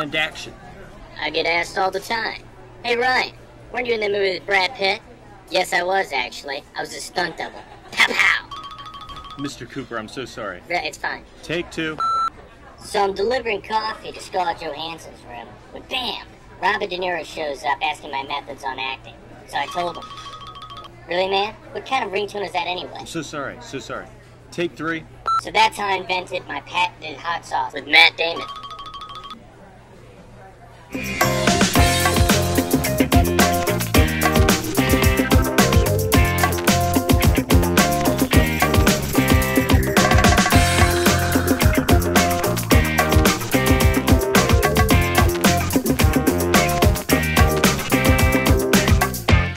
and action. I get asked all the time. Hey Ryan, weren't you in the movie with Brad Pitt? Yes, I was actually. I was a stunt double. Pow pow! Mr. Cooper, I'm so sorry. Yeah, It's fine. Take two. So I'm delivering coffee to Scarlett Johansson's room. But bam! Robert De Niro shows up asking my methods on acting. So I told him. Really, man? What kind of ringtone is that anyway? I'm so sorry, so sorry. Take three. So that's how I invented my patented hot sauce with Matt Damon.